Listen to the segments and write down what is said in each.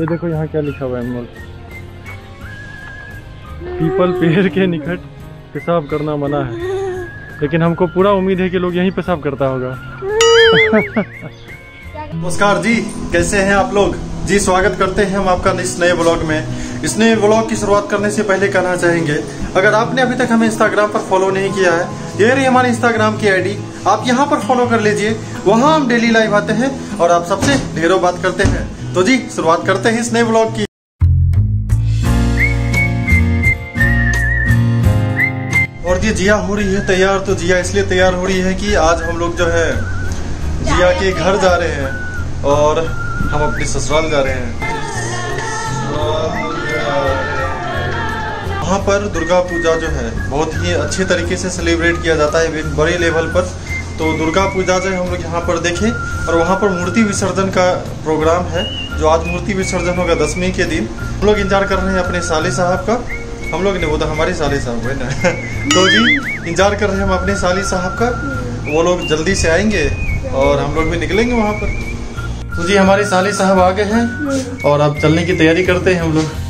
ये देखो यहाँ क्या लिखा हुआ है अनमोल पीपल पेड़ के निकट पेशाब करना मना है। लेकिन हमको पूरा उम्मीद है कि लोग यहीं पेशाब करता होगा। नमस्कार जी, कैसे हैं आप लोग? जी, स्वागत करते हैं हम आपका इस नए ब्लॉग में। इस नए ब्लॉग की शुरुआत करने से पहले कहना चाहेंगे, अगर आपने अभी तक हमें इंस्टाग्राम पर फॉलो नहीं किया है, ये रही हमारी इंस्टाग्राम की आईडी आप यहाँ पर फॉलो कर लीजिए। वहाँ हम डेली लाइव आते हैं और आप सबसे ढेरों बात करते हैं। तो जी, शुरुआत करते हैं इस नए ब्लॉग की। और जी, जिया हो रही है तैयार तो जिया इसलिए तैयार हो रही है कि आज हम लोग जो है, जिया के घर जा रहे हैं और हम अपने ससुराल जा रहे हैं। वहाँ पर दुर्गा पूजा जो है, बहुत ही अच्छे तरीके से सेलिब्रेट किया जाता है बड़े लेवल पर। तो दुर्गा पूजा जो है, हम लोग यहाँ पर देखें और वहाँ पर मूर्ति विसर्जन का प्रोग्राम है, जो आज मूर्ति विसर्जन होगा दसवीं के दिन। हम लोग इंतज़ार कर रहे हैं अपने साले साहब का। हम लोग नहीं, वो तो हमारे साले साहब है ना। तो जी, इंतज़ार कर रहे हैं हम अपने साली साहब का। वो लोग जल्दी से आएँगे और हम लोग भी निकलेंगे वहाँ पर। तो जी, हमारे साले साहब आ गए हैं और अब चलने की तैयारी करते हैं हम लोग।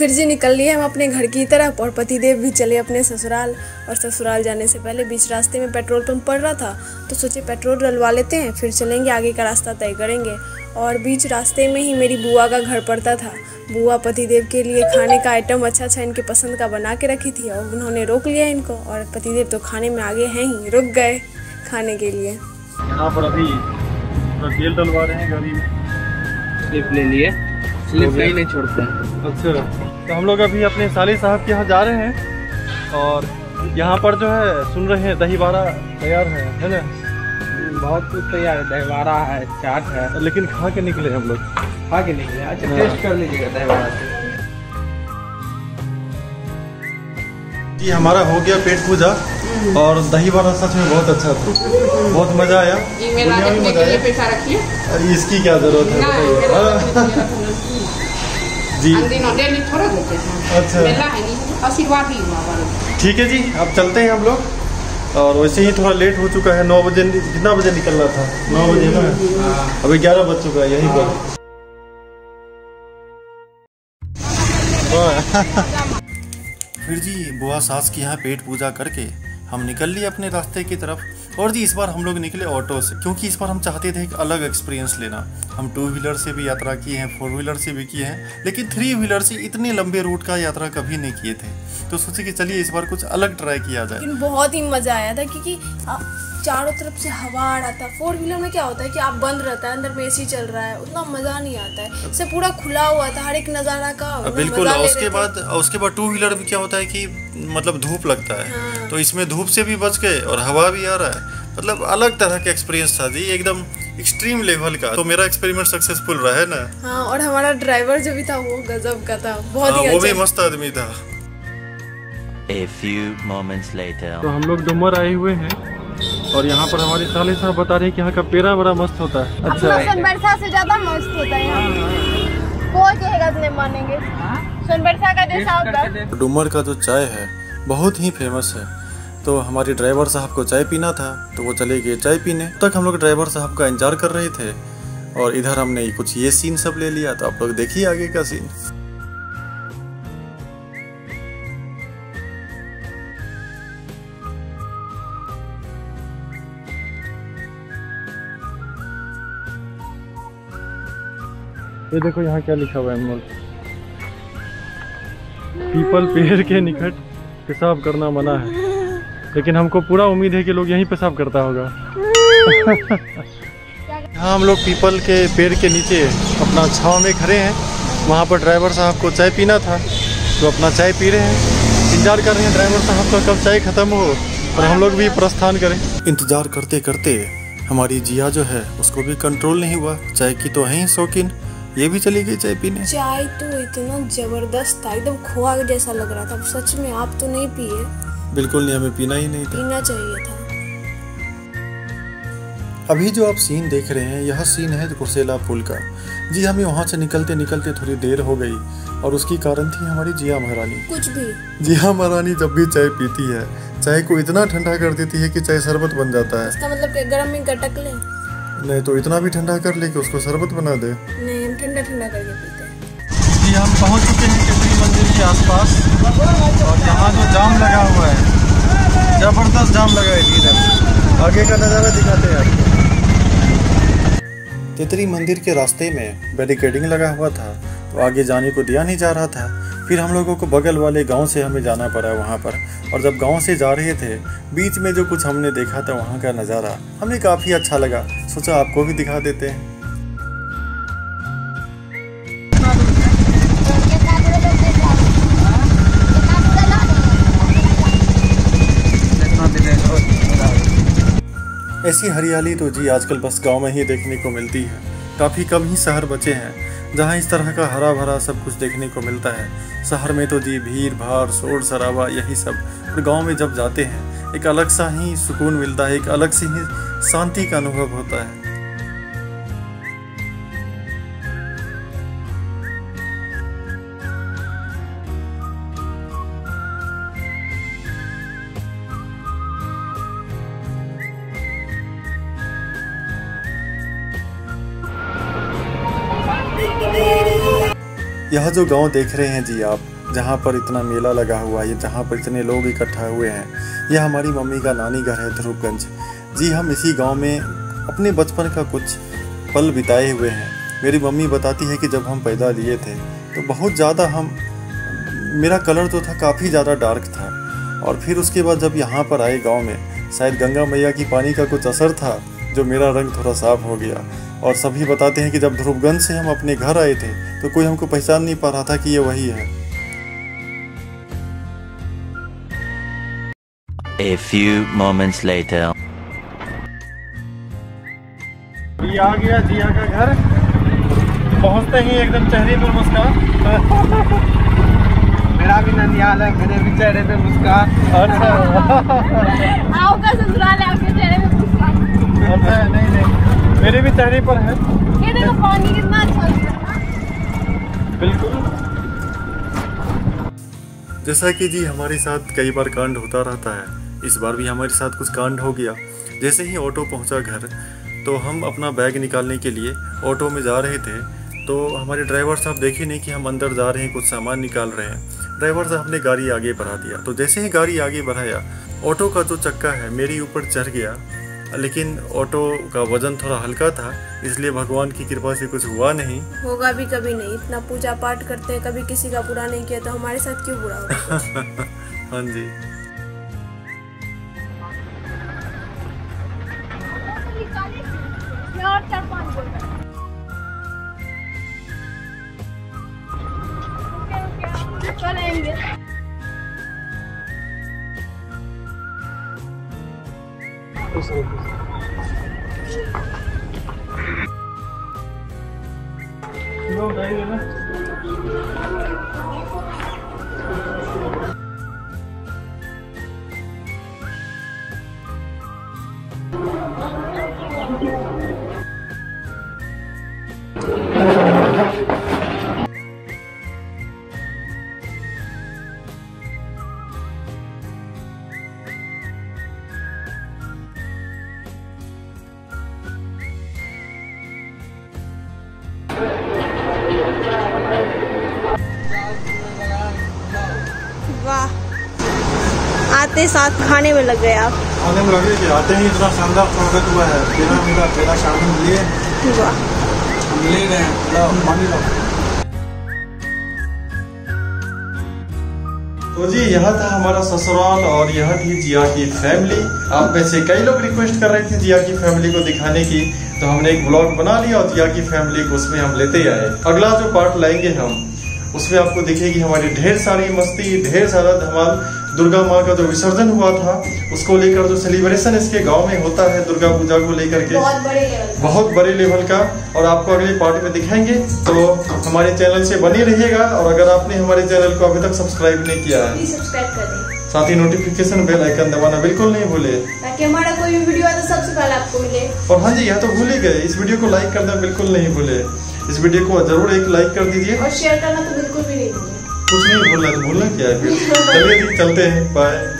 फिर जी निकल लिए हम अपने घर की तरफ़ और पतिदेव भी चले अपने ससुराल। और ससुराल जाने से पहले बीच रास्ते में पेट्रोल पंप पड़ रहा था तो सोचे पेट्रोल डलवा लेते हैं फिर चलेंगे आगे का रास्ता तय करेंगे। और बीच रास्ते में ही मेरी बुआ का घर पड़ता था। बुआ पतिदेव के लिए खाने का आइटम अच्छा अच्छा इनके पसंद का बना के रखी थी और उन्होंने रोक लिया इनको। और पतिदेव तो खाने में आगे हैं ही रुक गए खाने के लिए। यहाँ पर अभी तेल डलवा रहे हैं गाड़ी में। स्लिप ले लिए। स्लिप नहीं छोड़ते। अच्छा। तो हम लोग अभी अपने साली साहब के यहाँ जा रहे हैं और यहाँ पर जो है सुन रहे हैं दही बारा तैयार है है ना? बहुत कुछ तैयार है दहवारा है चाट है। लेकिन खा के निकले हम लोग। खा के निकले अच्छा टेस्ट कर लीजिएगा दहवारा से। जी हमारा हो गया पेट पूजा और दही बारा सच में बहुत अच्छा था। बहुत मज़ा आया। ईमेल दुनिया मज़ा के लिए आया। पैसा रखिए। अरे इसकी क्या ज़रूरत है बताइए। मेरा हाँ, जी। डेली थोड़ा देते हैं। अच्छा। मेला है नहीं आशीर्वाद ही हुआ ठीक है जी अब चलते हैं हम लोग। और वैसे ही थोड़ा लेट हो चुका है नौ बजे कितना बजे निकलना था? नौ बजे ना? अभी ग्यारह बज चुका है यहीं पर। फिर जी बुआ सास की यहाँ पेट पूजा करके हम निकल लिए अपने रास्ते की तरफ़। और जी, इस बार हम लोग निकले ऑटो से, क्योंकि इस बार हम चाहते थे एक अलग एक्सपीरियंस लेना। हम टू व्हीलर से भी यात्रा किए हैं फोर व्हीलर से भी किए हैं, लेकिन थ्री व्हीलर से इतने लंबे रूट का यात्रा कभी नहीं किए थे। तो सोचे कि चलिए इस बार कुछ अलग ट्राई किया जाए। बहुत ही मज़ा आया था, क्योंकि चारों तरफ़ से हवा आ रहा था। फोर व्हीलर में क्या होता है कि आप बंद रहता है अंदर में एसी चल रहा है उतना मज़ा नहीं आता है। इससे पूरा खुला हुआ था हर एक नज़ारा का मतलब बिल्कुल उसके बाद उसके बाद टू व्हीलर में क्या होता है कि मतलब धूप लगता है। तो इसमें धूप से भी बच गए और हवा भी आ रहा है। मतलब अलग तरह का एक्सपीरियंस था जी एकदम एक्सट्रीम लेवल का। तो मेरा एक्सपेरिमेंट सक्सेसफुल रहा है ना? हाँ और हमारा ड्राइवर जो भी था वो गजब का था। बहुत हाँ, ही वो भी अच्छा मस्त आदमी था। A few moments later. तो हम लोग डुमर आए हुए हैं। और यहाँ पर हमारे साले साहब बता रहे हैं कि यहाँ का पेड़ा बड़ा मस्त होता है। अच्छा। सोनबरसा से ज़्यादा मस्त होता है यहाँ। कोई कहेगा तो नहीं मानेंगे। सोनबरसा का जैसा होता है। का जो चाय है बहुत ही फ़ेमस है। तो हमारे ड्राइवर साहब को चाय पीना था तो वो चले गए चाय पीने। तक हम लोग ड्राइवर साहब का इंतज़ार कर रहे थे और इधर हमने कुछ ये सीन सब ले लिया तो आप लोग देखिए आगे का सीन ये देखो यहाँ क्या लिखा हुआ है अनमोल पीपल पेड़ के निकट पेशाब करना मना है। लेकिन हमको पूरा उम्मीद है कि लोग यहीं पेशाब करता होगा। यहाँ हम लोग पीपल के पेड़ के नीचे अपना छाव में खड़े हैं। वहाँ पर ड्राइवर साहब को चाय पीना था तो अपना चाय पी रहे हैं। इंतज़ार कर रहे हैं ड्राइवर साहब का कब चाय खत्म हो और हम लोग भी प्रस्थान करें। इंतज़ार करते करते हमारी जिया जो है, उसको भी कंट्रोल नहीं हुआ। चाय की तो है ही शौकीन। ये भी चली गई चाय पीने? चाय तो इतना ज़बरदस्त था एकदम खोआ जैसा लग रहा था। सच में आप तो नहीं पिए। बिल्कुल नहीं हमें पीना ही नहीं था। पीना चाहिए था। अभी जो आप सीन देख रहे हैं यह सीन है कुर्सेला पुल का। जी हमें वहाँ से निकलते निकलते थोड़ी देर हो गई और उसकी कारण थी हमारी जिया महारानी। कुछ भी। जिया महारानी जब भी चाय पीती है चाय को इतना ठंडा कर देती है कि चाय शरबत बन जाता है। इसका मतलब कि गर्म में गटक ले। नहीं तो इतना भी ठंडा कर ले कि उसको शरबत बना दे। नहीं ठंडा ठंडा करके पीते हैं। जी, हम पहुँच चुके हैं केसरी मंदिर के आसपास और यहाँ जो जाम लगा हुआ है, ज़बरदस्त जाम लगा है इधर। आगे का नज़ारा दिखाते हैं आपको। तितरी मंदिर के रास्ते में बैरिकेडिंग लगा हुआ था तो आगे जाने को दिया नहीं जा रहा था। फिर हम लोगों को बगल वाले गाँव से हमें जाना पड़ा वहाँ पर। और जब गाँव से जा रहे थे, बीच में जो कुछ हमने देखा था वहाँ का नज़ारा हमें काफ़ी अच्छा लगा। सोचा आपको भी दिखा देते हैं। ऐसी हरियाली तो जी आजकल बस गाँव में ही देखने को मिलती है। काफ़ी कम ही शहर बचे हैं, जहाँ इस तरह का हरा भरा सब कुछ देखने को मिलता है। शहर में तो जी भीड़, भाड़, शोर, शराबा, यही सब। और गाँव में जब जाते हैं, एक अलग सा ही सुकून मिलता है, एक अलग सी ही शांति का अनुभव होता है। यह जो गाँव देख रहे हैं जी आप, जहाँ पर इतना मेला लगा हुआ है जहाँ पर इतने लोग इकट्ठा हुए हैं यह हमारी मम्मी का नानी घर है ध्रुवगंज। जी हम इसी गाँव में अपने बचपन का कुछ पल बिताए हुए हैं। मेरी मम्मी बताती है कि जब हम पैदा लिए थे तो बहुत ज़्यादा हम, मेरा कलर तो था काफ़ी ज़्यादा डार्क था। और फिर उसके बाद जब यहाँ पर आए गाँव में, शायद गंगा मैया की पानी का कुछ असर था जो मेरा रंग थोड़ा साफ़ हो गया। और सभी बताते हैं कि जब ध्रुवगंज से हम अपने घर आए थे तो कोई हमको पहचान नहीं पा रहा था कि ये वही है। A few moments later. ये आ गया जिया का घर। पहुँचते ही एकदम चेहरे पर मुस्कान। मेरा भी ननियाल है मेरे भी चेहरे पे मुस्कान। अच्छा आपका ससुराल है आपके चेहरे पे मुस्कान अच्छा नहीं नहीं। मेरे भी चेहरे पर है। ये देखो पानी कितना अच्छा है। बिल्कुल। जैसा कि जी हमारे साथ कई बार कांड होता रहता है। इस बार भी हमारे साथ कुछ कांड हो गया। जैसे ही ऑटो पहुँचा घर तो हम अपना बैग निकालने के लिए ऑटो में जा रहे थे। तो हमारे ड्राइवर साहब देखे नहीं कि हम अंदर जा रहे हैं कुछ सामान निकाल रहे हैं। ड्राइवर साहब ने गाड़ी आगे बढ़ा दिया। तो जैसे ही गाड़ी आगे बढ़ाया ऑटो का जो चक्का है मेरे ऊपर चढ़ गया। लेकिन ऑटो का वज़न थोड़ा हल्का था इसलिए भगवान की कृपा से कुछ हुआ नहीं। होगा भी कभी नहीं इतना पूजा पाठ करते हैं कभी किसी का बुरा नहीं किया तो हमारे साथ क्यों बुरा होगा? हाँ जी। मैं और चार आते साथ खाने में लग गए आप। आने में लगे कि आते ही इतना शानदार स्वागत हुआ है। बिना मेरा पहला शामिल लिए। वाह। ले गए पानी तो जी यह था हमारा ससुराल और यह थी जिया की फैमिली आप में से कई लोग रिक्वेस्ट कर रहे थे जिया की फैमिली को दिखाने की। तो हमने एक ब्लॉग बना लिया और जिया की फैमिली को उसमें हम लेते आए। अगला जो पार्ट लाएँगे हम उसमें आपको दिखेगी हमारी ढेर सारी मस्ती ढेर सारा धमाल। दुर्गा माँ का जो विसर्जन हुआ था। उसको लेकर जो सेलिब्रेशन इसके गाँव में होता है दुर्गा पूजा को लेकर के। बहुत बड़े लेवल बहुत बड़े लेवल का। और आपको अगले पार्ट में दिखाएँगे। तो हमारे चैनल से बने रहिएगा। और अगर आपने हमारे चैनल को अभी तक सब्सक्राइब नहीं किया है सब्सक्राइब कर दें। साथ ही नोटिफिकेशन बेल आइकन दबाना बिल्कुल नहीं भूले। ताकि हमारा कोई भी वीडियो आए तो सबसे पहले आपको मिले। और हाँ जी यह तो भूल ही गए। इस वीडियो को लाइक करना बिल्कुल नहीं भूले। इस वीडियो को ज़रूर एक लाइक कर दीजिए। और शेयर करना तो बिल्कुल भी नहीं भूले। कुछ नहीं भूलना तो भूलना क्या है? फिर चलिए चलते हैं। बाय